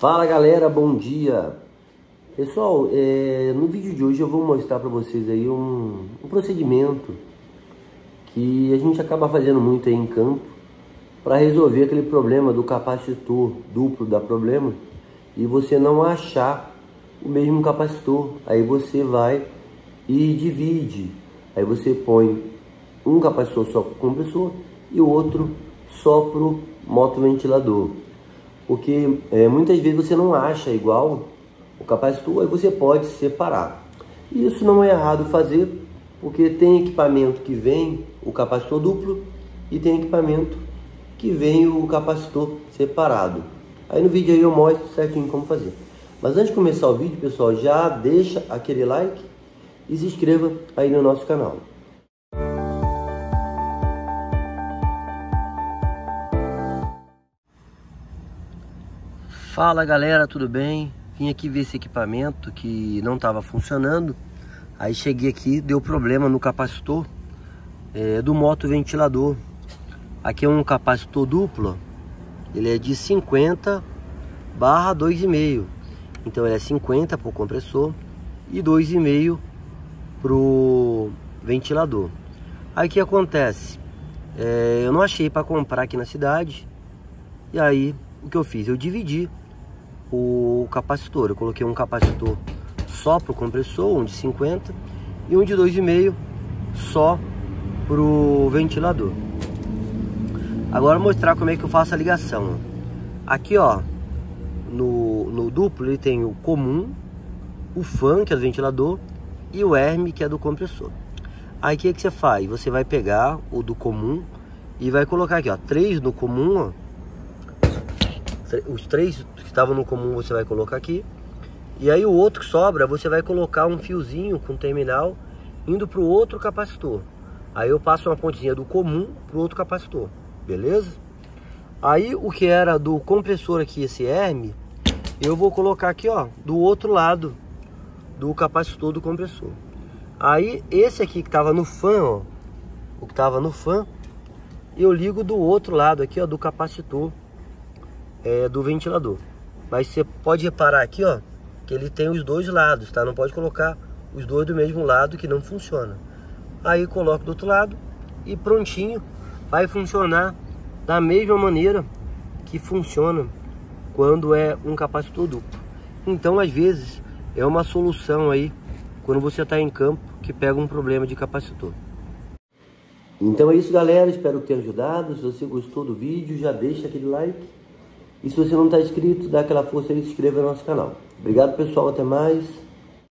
Fala galera, bom dia! Pessoal, é, no vídeo de hoje eu vou mostrar para vocês aí um, um, procedimento que a gente acaba fazendo muito aí em campo para resolver aquele problema do capacitor duplo da problema e você não achar o mesmo capacitor. Aí você vai e divide. Aí você põe um capacitor só para o compressor e o outro só para o motoventilador porque é, muitas vezes você não acha igual o capacitor, aí você pode separar. E isso não é errado fazer, porque tem equipamento que vem o capacitor duplo e tem equipamento que vem o capacitor separado. Aí no vídeo aí eu mostro certinho como fazer. Mas antes de começar o vídeo, pessoal, já deixa aquele like e se inscreva aí no nosso canal. Fala galera, tudo bem? Vim aqui ver esse equipamento que não estava funcionando. Aí cheguei aqui, deu problema no capacitor é, do moto ventilador. Aqui é um capacitor duplo, ele é de 50 barra 2,5. Então ele é 50 para o compressor e 2,5 para o ventilador. Aí o que acontece? É, eu não achei para comprar aqui na cidade. E aí o que eu fiz? Eu dividi o capacitor. Eu coloquei um capacitor só para o compressor, um de 50 e um de 2,5 só para o ventilador. Agora mostrar como é que eu faço a ligação. Aqui ó, no, no duplo ele tem o comum, o fan que é do ventilador e o ERM que é do compressor. Aí o que, que você faz? Você vai pegar o do comum e vai colocar aqui ó, três no comum ó, os três que estavam no comum você vai colocar aqui. E aí o outro que sobra, você vai colocar um fiozinho com terminal indo para o outro capacitor. Aí eu passo uma pontinha do comum para o outro capacitor, beleza? Aí o que era do compressor aqui, esse ERM, eu vou colocar aqui, ó, do outro lado do capacitor do compressor. Aí esse aqui que estava no fan, ó, o que estava no fan, eu ligo do outro lado aqui, ó, do capacitor é, do ventilador. Mas você pode reparar aqui, ó, que ele tem os dois lados, tá? Não pode colocar os dois do mesmo lado que não funciona. Aí coloca do outro lado e prontinho, vai funcionar da mesma maneira que funciona quando é um capacitor duplo. Então, às vezes, é uma solução aí quando você está em campo que pega um problema de capacitor. Então é isso, galera. Espero ter ajudado. Se você gostou do vídeo, já deixa aquele like e se você não está inscrito, dá aquela força e se inscreva no nosso canal. Obrigado pessoal, até mais.